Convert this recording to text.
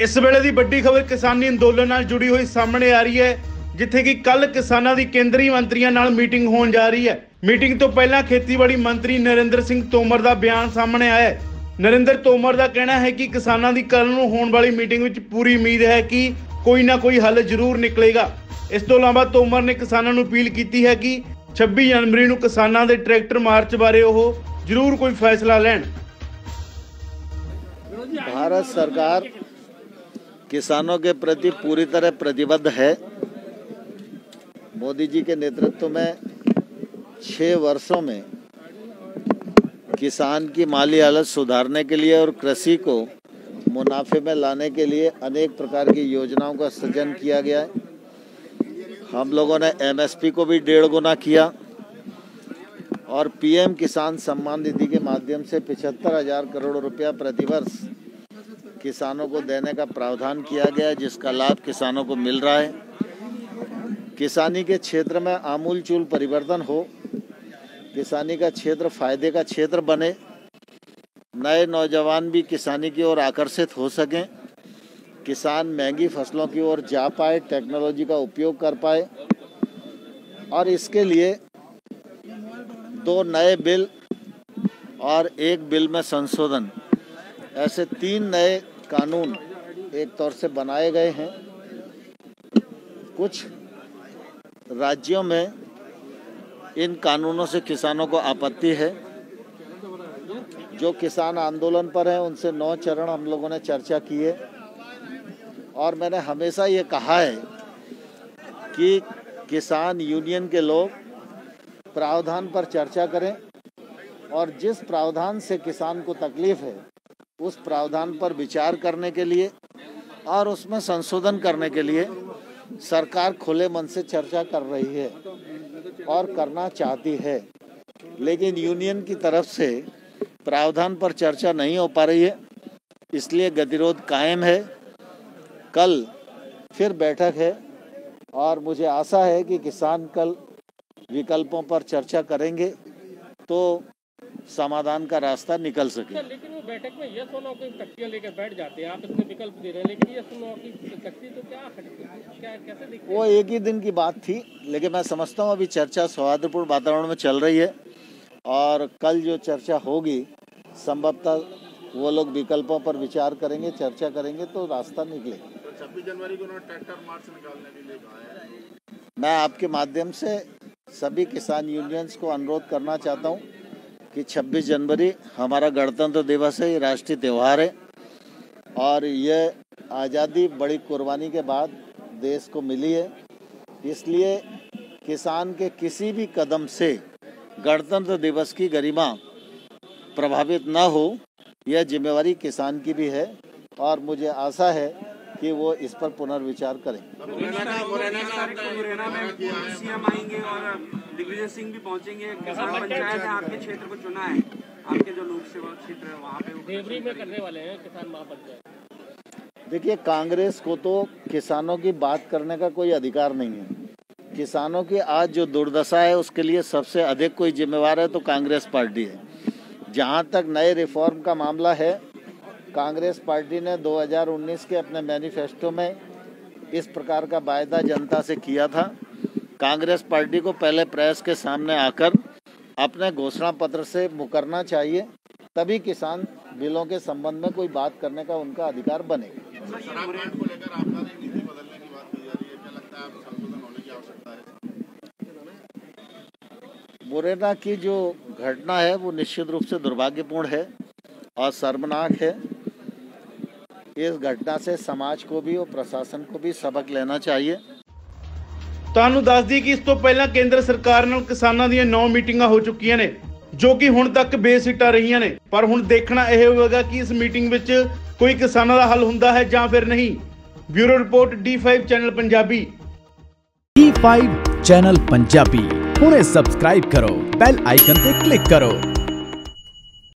ਇਸ ਵੇਲੇ ਦੀ ਵੱਡੀ ਖਬਰ ਕਿਸਾਨੀ ਅੰਦੋਲਨ ਨਾਲ ਜੁੜੀ ਹੋਈ ਸਾਹਮਣੇ ਆ ਰਹੀ ਹੈ, ਜਿੱਥੇ ਕਿ ਕੱਲ ਕਿਸਾਨਾਂ ਦੀ ਕੇਂਦਰੀ ਮੰਤਰੀਆਂ ਨਾਲ ਮੀਟਿੰਗ ਹੋਣ ਜਾ ਰਹੀ ਹੈ। ਮੀਟਿੰਗ ਤੋਂ ਪਹਿਲਾਂ ਖੇਤੀਬਾੜੀ ਮੰਤਰੀ ਨਰਿੰਦਰ ਸਿੰਘ ਤੋਮਰ ਦਾ ਬਿਆਨ ਸਾਹਮਣੇ ਆਇਆ ਨਰਿੰਦਰ ਤੋਮਰ ਦਾ ਕਹਿਣਾ ਹੈ ਕਿ ਕਿਸਾਨਾਂ ਦੀ ਕੱਲ ਨੂੰ ਹੋਣ ਵਾਲੀ ਮੀਟਿੰਗ ਵਿੱਚ ਪੂਰੀ ਉਮੀਦ ਹੈ ਕਿ ਕੋਈ ਨਾ ਕੋਈ ਹੱਲ ਜ਼ਰੂਰ ਨਿਕਲੇਗਾ। ਇਸ ਤੋਂ ਇਲਾਵਾ ਤੋਮਰ ਨੇ ਕਿਸਾਨਾਂ ਨੂੰ ਅਪੀਲ ਕੀਤੀ ਹੈ ਕਿ 26 ਜਨਵਰੀ ਨੂੰ ਕਿਸਾਨਾਂ ਦੇ ਟਰੈਕਟਰ ਮਾਰਚ ਬਾਰੇ ਉਹ ਜ਼ਰੂਰ ਕੋਈ ਫੈਸਲਾ ਲੈਣ। ਭਾਰਤ ਸਰਕਾਰ किसानों के प्रति पूरी तरह प्रतिबद्ध है। मोदी जी के नेतृत्व में छः वर्षों में किसान की माली हालत सुधारने के लिए और कृषि को मुनाफे में लाने के लिए अनेक प्रकार की योजनाओं का सृजन किया गया है। हम लोगों ने एमएसपी को भी डेढ़ गुना किया और पीएम किसान सम्मान निधि के माध्यम से पिछहत्तर हज़ार करोड़ रुपया प्रतिवर्ष किसानों को देने का प्रावधान किया गया है, जिसका लाभ किसानों को मिल रहा है। किसानी के क्षेत्र में आमूल चूल परिवर्तन हो, किसानी का क्षेत्र फ़ायदे का क्षेत्र बने, नए नौजवान भी किसानी की ओर आकर्षित हो सकें, किसान महँगी फ़सलों की ओर जा पाए, टेक्नोलॉजी का उपयोग कर पाए, और इसके लिए दो नए बिल और एक बिल में संशोधन। ऐसे तीन नए कानून एक तौर से बनाए गए हैं। कुछ राज्यों में इन कानूनों से किसानों को आपत्ति है। जो किसान आंदोलन पर हैं, उनसे नौ चरण हम लोगों ने चर्चा की है। और मैंने हमेशा ये कहा है कि किसान यूनियन के लोग प्रावधान पर चर्चा करें और जिस प्रावधान से किसान को तकलीफ़ है उस प्रावधान पर विचार करने के लिए और उसमें संशोधन करने के लिए सरकार खुले मन से चर्चा कर रही है और करना चाहती है। लेकिन यूनियन की तरफ़ से प्रावधान पर चर्चा नहीं हो पा रही है, इसलिए गतिरोध कायम है। कल फिर बैठक है और मुझे आशा है कि किसान कल विकल्पों पर चर्चा करेंगे। तो समाधान का रास्ता निकल सके। अच्छा, लेकिन वो बैठक में यस और नो की तख्तियाँ लेकर बैठ जाते हैं। आप इसमें विकल्प दे रहे हैं लेकिन यस और नो की तख्ती तो क्या हट- क्या कैसे दिखती वो एक ही दिन की बात थी लेकिन मैं समझता हूँ अभी चर्चा सौहार्दपूर्ण वातावरण में चल रही है। और कल जो चर्चा होगी संभवतः वो लोग विकल्पों पर विचार करेंगे चर्चा करेंगे तो रास्ता निकलेगा छब्बीस जनवरी को उन्होंने ट्रैक्टर मार्च निकालने के लिए कहा है। मैं आपके माध्यम से सभी किसान यूनियंस को अनुरोध करना चाहता हूँ कि 26 जनवरी हमारा गणतंत्र दिवस है, ये राष्ट्रीय त्यौहार है। और यह आज़ादी बड़ी कुर्बानी के बाद देश को मिली है। इसलिए किसान के किसी भी कदम से गणतंत्र दिवस की गरिमा प्रभावित न हो, यह जिम्मेवारी किसान की भी है। और मुझे आशा है कि वो इस पर पुनर्विचार करें। दिग्विजय सिंह भी पहुँचेंगे किसान पंचायत है आपके क्षेत्र को चुना है। आपके जो लोक सेवा क्षेत्र है वहाँ पे देवरी में करने वाले हैं किसान महापंचायत। देखिए कांग्रेस को तो किसानों की बात करने का कोई अधिकार नहीं है। किसानों की आज जो दुर्दशा है उसके लिए सबसे अधिक कोई जिम्मेवार है तो कांग्रेस पार्टी है। जहाँ तक नए रिफॉर्म का मामला है कांग्रेस पार्टी ने 2019 के अपने मैनिफेस्टो में इस प्रकार का वायदा जनता से किया था। कांग्रेस पार्टी को पहले प्रेस के सामने आकर अपने घोषणा पत्र से मुकरना चाहिए, तभी किसान बिलों के संबंध में कोई बात करने का उनका अधिकार बनेगा। मुरैना की जो घटना है, वो निश्चित रूप से दुर्भाग्यपूर्ण है और शर्मनाक है। इस घटना से समाज को भी और प्रशासन को भी सबक लेना चाहिए। ਤੁਹਾਨੂੰ ਦੱਸ ਦਈਏ ਕਿ ਇਸ ਤੋਂ ਪਹਿਲਾਂ ਕੇਂਦਰ ਸਰਕਾਰ ਨਾਲ ਕਿਸਾਨਾਂ ਦੀਆਂ 9 ਮੀਟਿੰਗਾਂ ਹੋ ਚੁੱਕੀਆਂ ਨੇ, ਜੋ ਕਿ ਹੁਣ ਤੱਕ ਬੇਸਿੱਟਾ ਰਹੀਆਂ ਨੇ। ਪਰ ਹੁਣ ਦੇਖਣਾ ਇਹ ਹੋਵੇਗਾ ਕਿ ਇਸ ਮੀਟਿੰਗ ਵਿੱਚ ਕੋਈ ਕਿਸਾਨਾਂ ਦਾ ਹੱਲ ਹੁੰਦਾ ਹੈ ਜਾਂ ਫਿਰ ਨਹੀਂ। Bureau report D5 channel Punjabi. E5 channel Punjabi. ਹੁਣੇ ਸਬਸਕ੍ਰਾਈਬ ਕਰੋ ਬੈਲ ਆਈਕਨ ਤੇ ਕਲਿੱਕ ਕਰੋ।